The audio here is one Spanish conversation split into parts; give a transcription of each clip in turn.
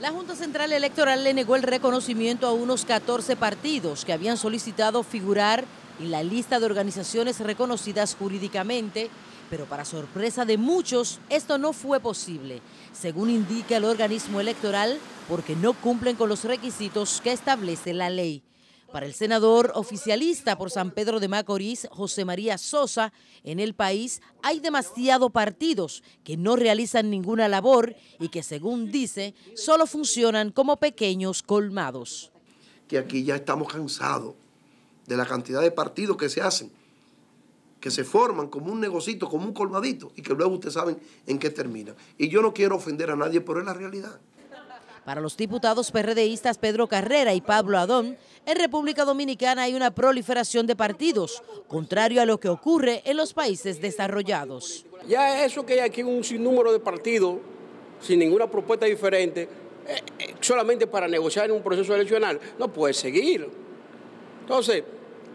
La Junta Central Electoral le negó el reconocimiento a unos 14 partidos que habían solicitado figurar en la lista de organizaciones reconocidas jurídicamente, pero para sorpresa de muchos, esto no fue posible, según indica el organismo electoral, porque no cumplen con los requisitos que establece la ley. Para el senador oficialista por San Pedro de Macorís, José María Sosa, en el país hay demasiados partidos que no realizan ninguna labor y que, según dice, solo funcionan como pequeños colmados. Que aquí ya estamos cansados de la cantidad de partidos que se hacen, que se forman como un negocito, como un colmadito, y que luego ustedes saben en qué terminan. Y yo no quiero ofender a nadie, pero es la realidad. Para los diputados PRDistas Pedro Carrera y Pablo Adón, en República Dominicana hay una proliferación de partidos, contrario a lo que ocurre en los países desarrollados. Ya eso que hay aquí un sinnúmero de partidos, sin ninguna propuesta diferente, eh, eh, solamente para negociar en un proceso eleccional, no puede seguir. Entonces,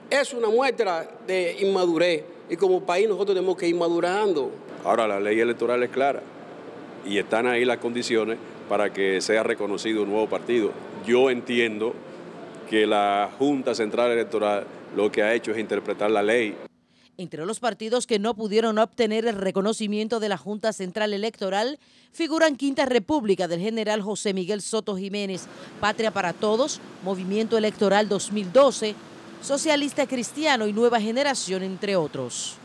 es una muestra de inmadurez y como país nosotros tenemos que ir madurando. Ahora la ley electoral es clara y están ahí las condiciones para que sea reconocido un nuevo partido. Yo entiendo que la Junta Central Electoral lo que ha hecho es interpretar la ley. Entre los partidos que no pudieron obtener el reconocimiento de la Junta Central Electoral figuran Quinta República del general José Miguel Soto Jiménez, Patria para Todos, Movimiento Electoral 2012, Socialista Cristiano y Nueva Generación, entre otros.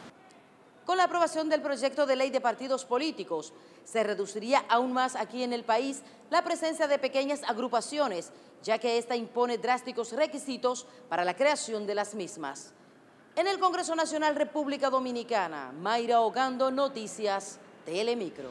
Con la aprobación del proyecto de ley de partidos políticos, se reduciría aún más aquí en el país la presencia de pequeñas agrupaciones, ya que esta impone drásticos requisitos para la creación de las mismas. En el Congreso Nacional República Dominicana, Mayra Ogando, Noticias, Telemicro.